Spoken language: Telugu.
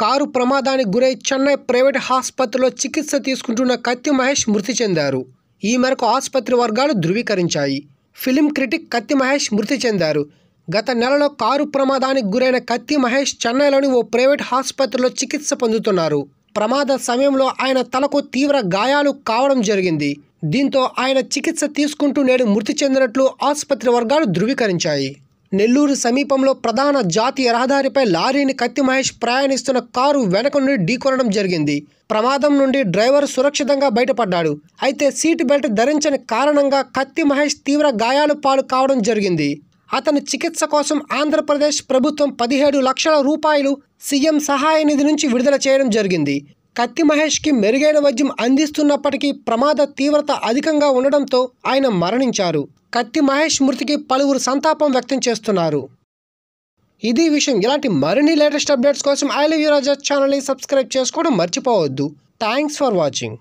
కారు ప్రమాదానికి గురై చెన్నై ప్రైవేట్ ఆసుపత్రిలో చికిత్స తీసుకుంటున్న కత్తి మహేష్ మృతి చెందారు. ఈ మేరకు ఆసుపత్రి వర్గాలు ధృవీకరించాయి. ఫిలిం క్రిటిక్ కత్తి మహేష్ మృతి చెందారు. గత నెలలో కారు ప్రమాదానికి గురైన కత్తి మహేష్ చెన్నైలోని ఓ ప్రైవేట్ ఆసుపత్రిలో చికిత్స పొందుతున్నారు. ప్రమాద సమయంలో ఆయన తలకు తీవ్ర గాయాలు కావడం జరిగింది. దీంతో ఆయన చికిత్స తీసుకుంటూ నేడు మృతి చెందినట్లు ఆసుపత్రి వర్గాలు ధృవీకరించాయి. నెల్లూరు సమీపంలో ప్రధాన జాతీయ రహదారిపై లారీని కత్తి మహేష్ ప్రయాణిస్తున్న కారు వెనక నుండి ఢీకొనడం జరిగింది. ప్రమాదం నుండి డ్రైవర్ సురక్షితంగా బయటపడ్డాడు. అయితే సీట్ బెల్ట్ ధరించని కారణంగా కత్తి మహేష్ తీవ్ర గాయాలు పాలు కావడం జరిగింది. అతని చికిత్స కోసం ఆంధ్రప్రదేశ్ ప్రభుత్వం పదిహేడు లక్షల రూపాయలు సీఎం సహాయ నిధి నుంచి విడుదల చేయడం జరిగింది. కత్తి మహేష్కి మెరుగైన వైద్యం అందిస్తున్నప్పటికీ ప్రమాద తీవ్రత అధికంగా ఉండడంతో ఆయన మరణించారు. కత్తి మహేష్ మృతికి పలువురు సంతాపం వ్యక్తం చేస్తున్నారు. ఇది విషయం. ఇలాంటి మరిన్ని లేటెస్ట్ అప్డేట్స్ కోసం ఐ లవ్ యూ రాజా ఛానల్ని సబ్స్క్రైబ్ చేసుకోవడం మర్చిపోవద్దు. Thanks for watching.